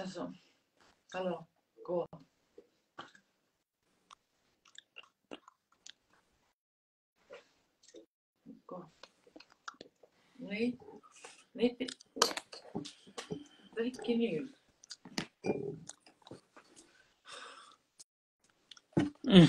Also, hallo, go. Go. Nee, nee, dat ken je. Mm.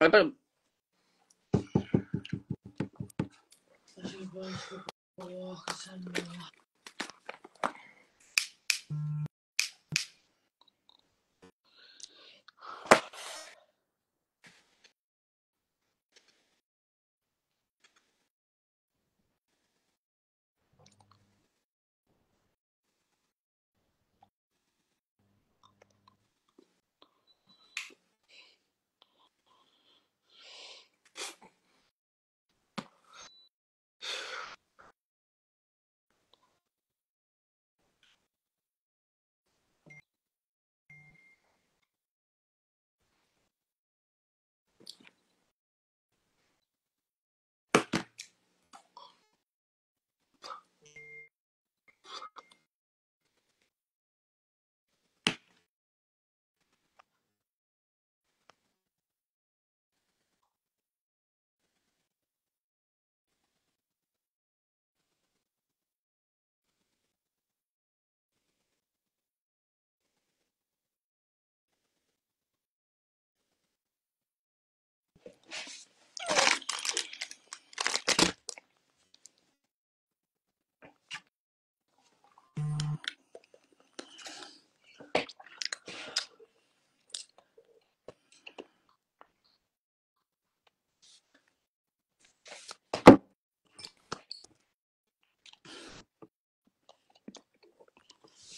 Vänta.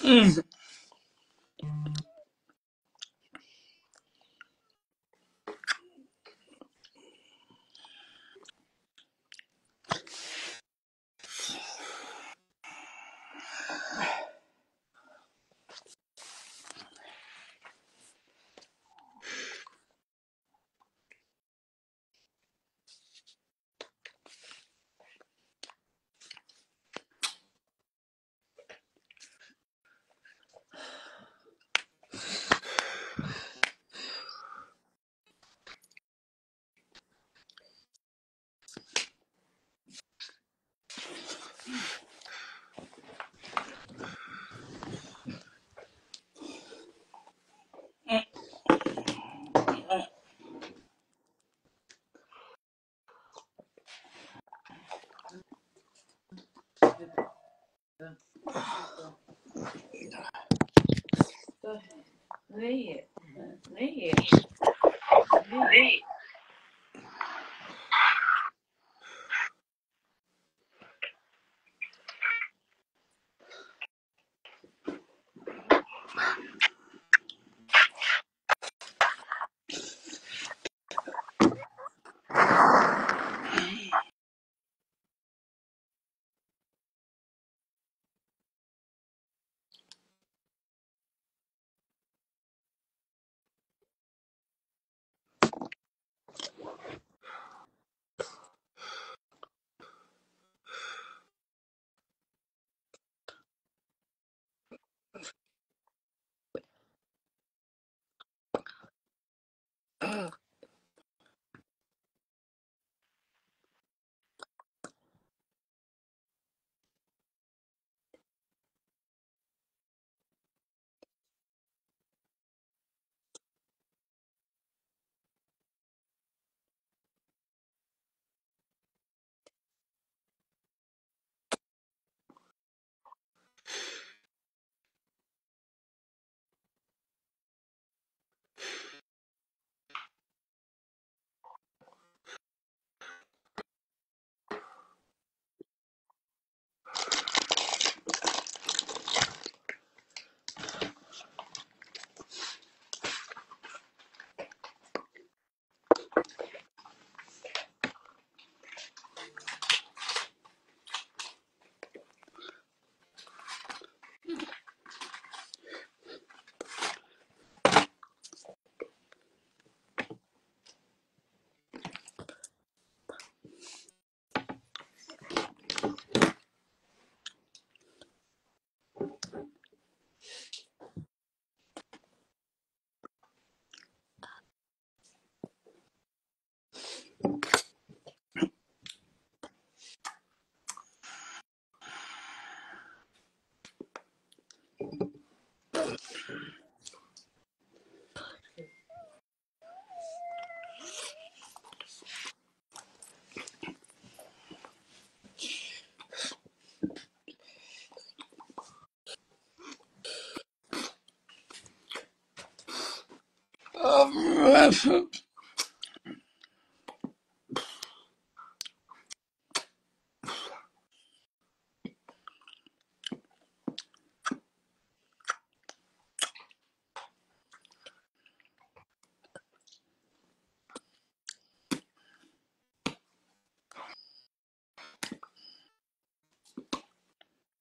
嗯。Bara gå tillbaka sen. då.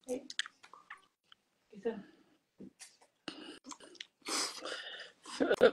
Nee. Ja.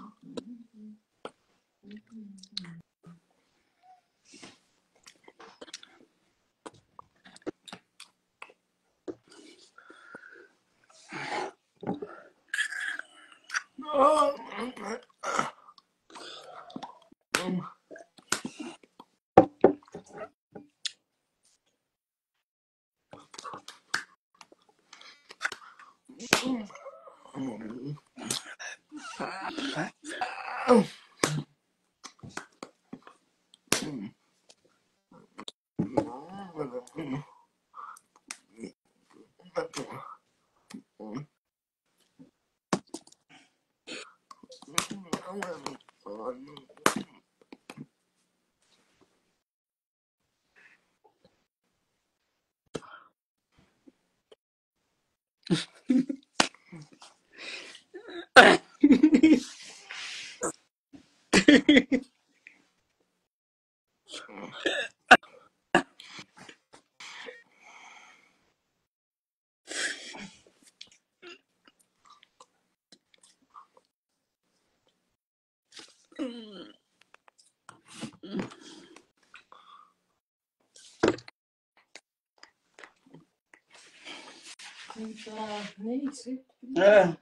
好。niet, uh, nee, niet. Uh, eh.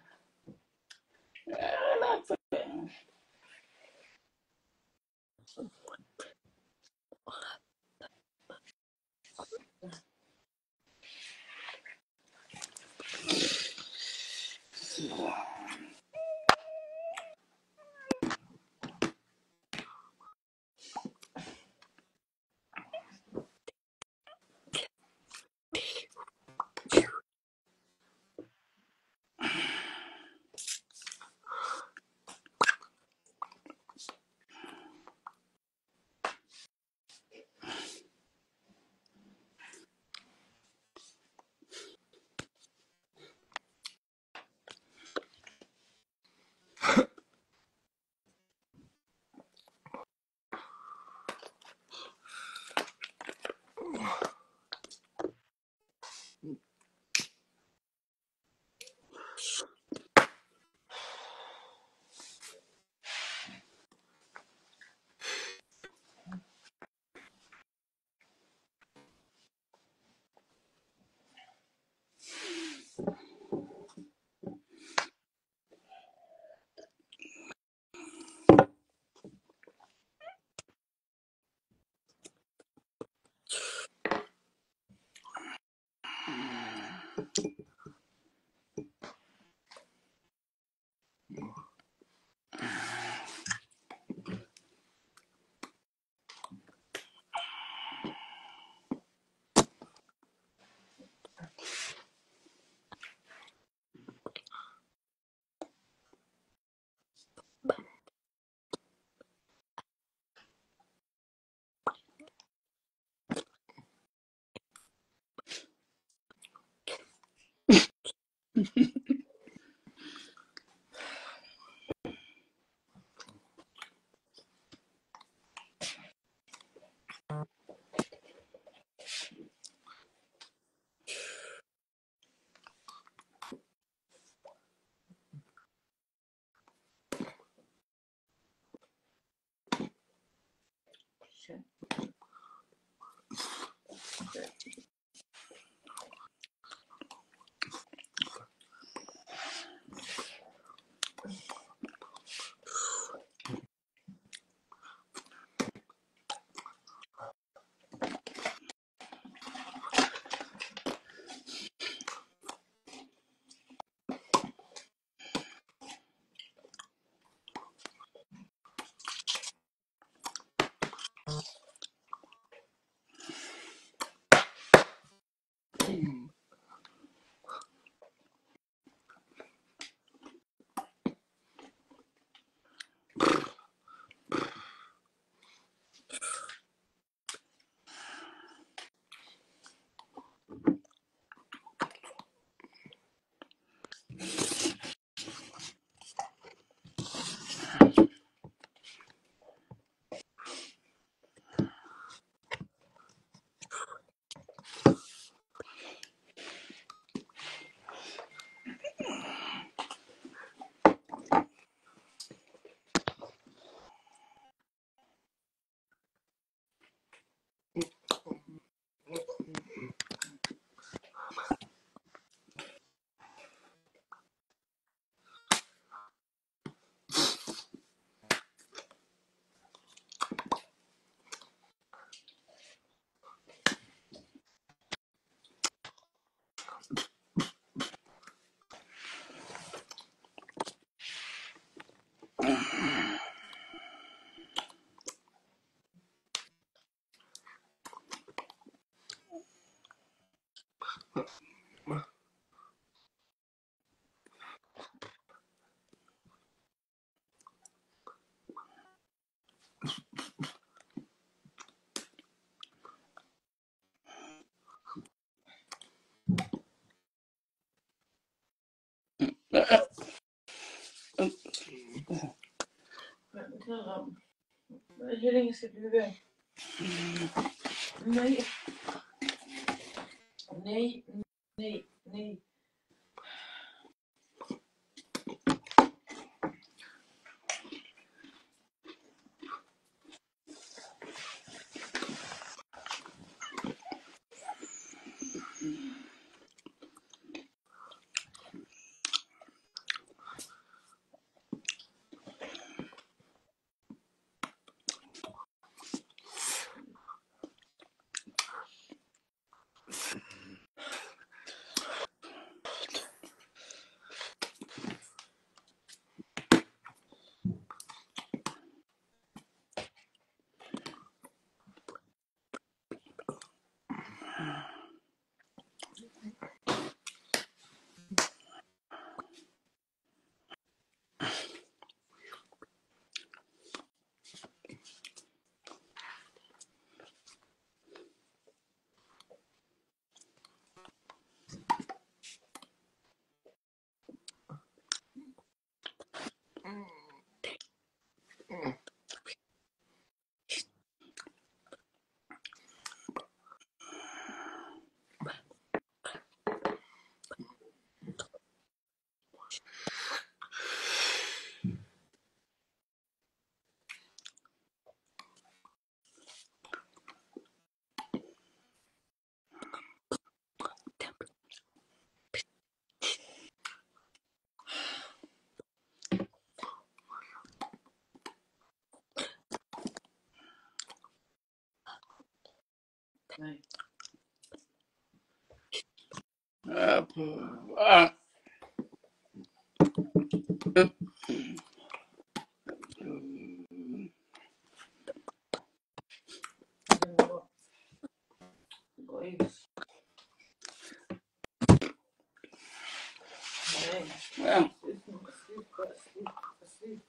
För- Vänta. güven. Mm-hmm. Nej. Upp. Ah. Upp. Det var... Gå ut. Nej.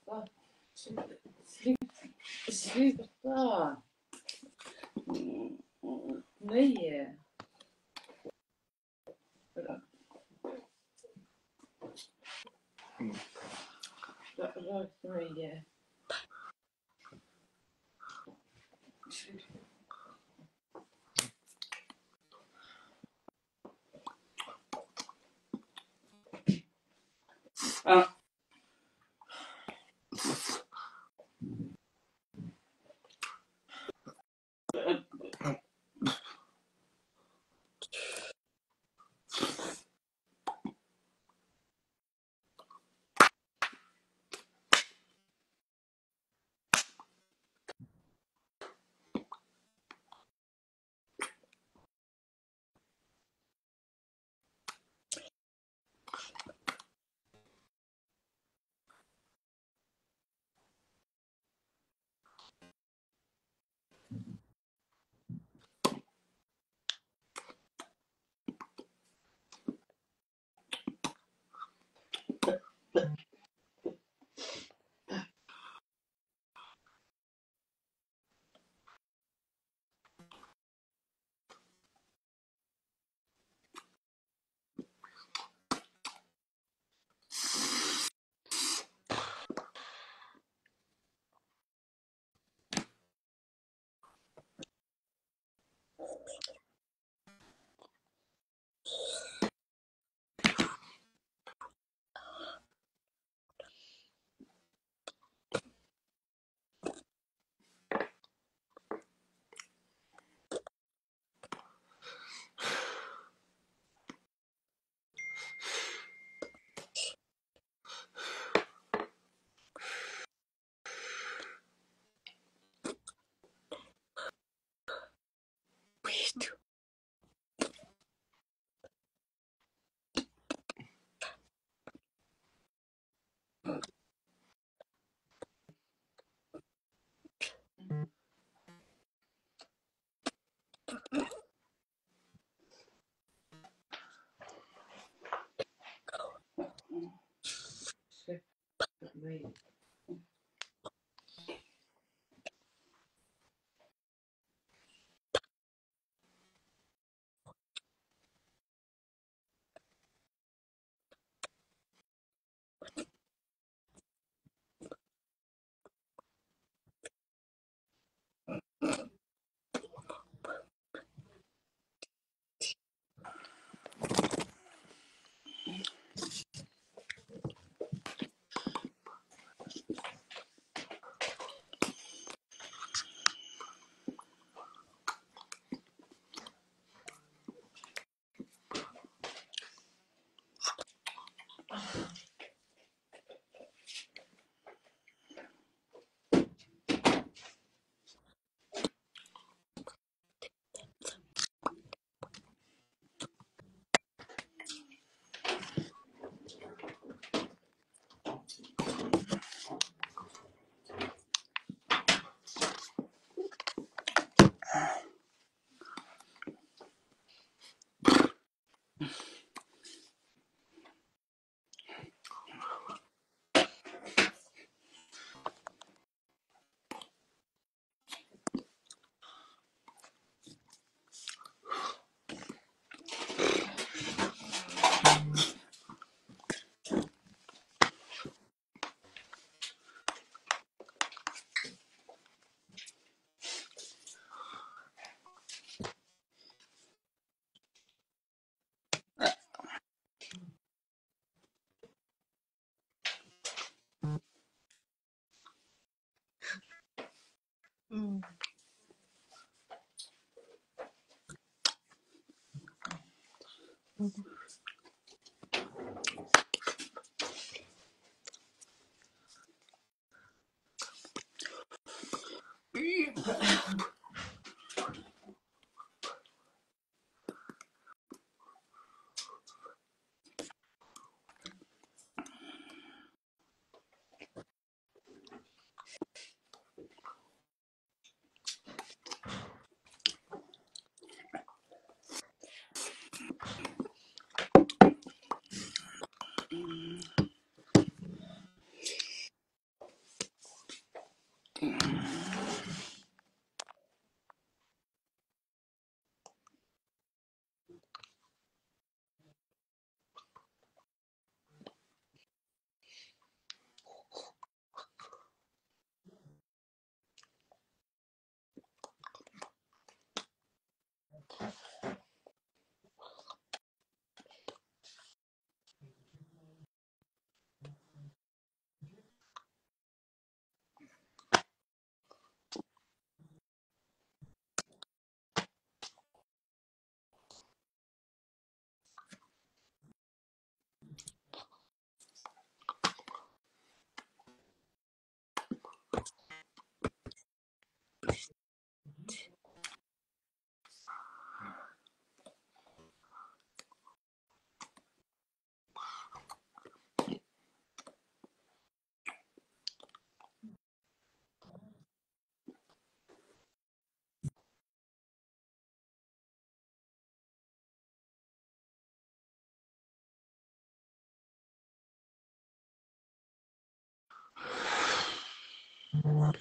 Ja. Sluta, sluta, sluta. Sluta. Sluta. Nej. Ah. Okay. you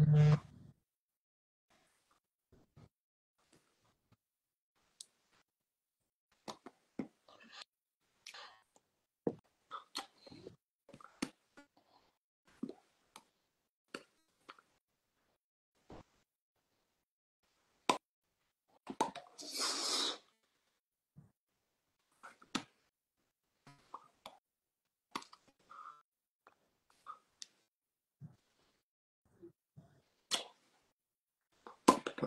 Mm-hmm.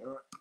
All right.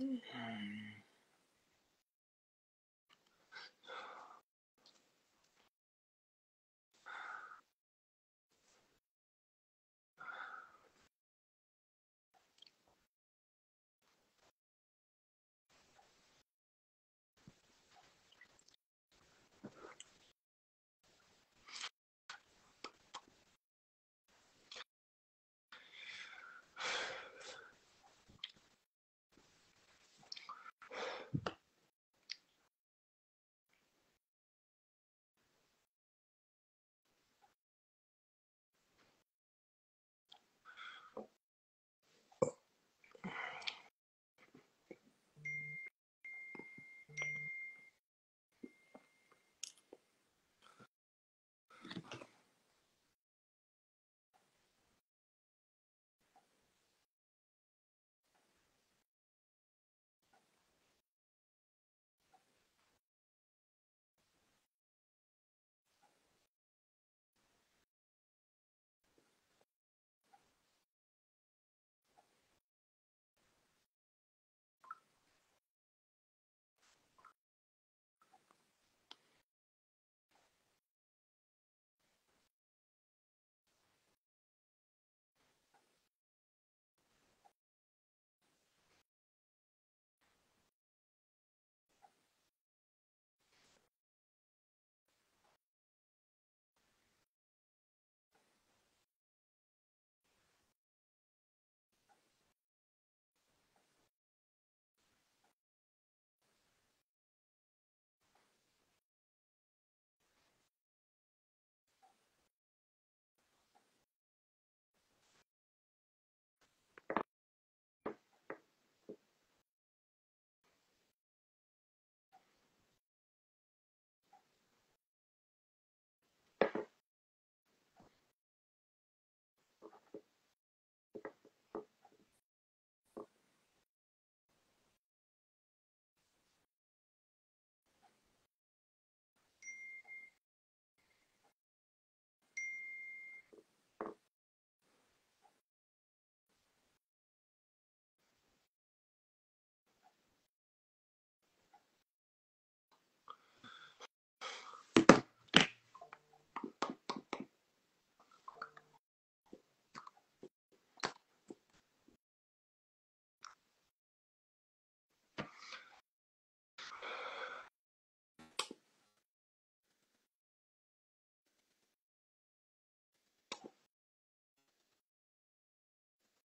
Um,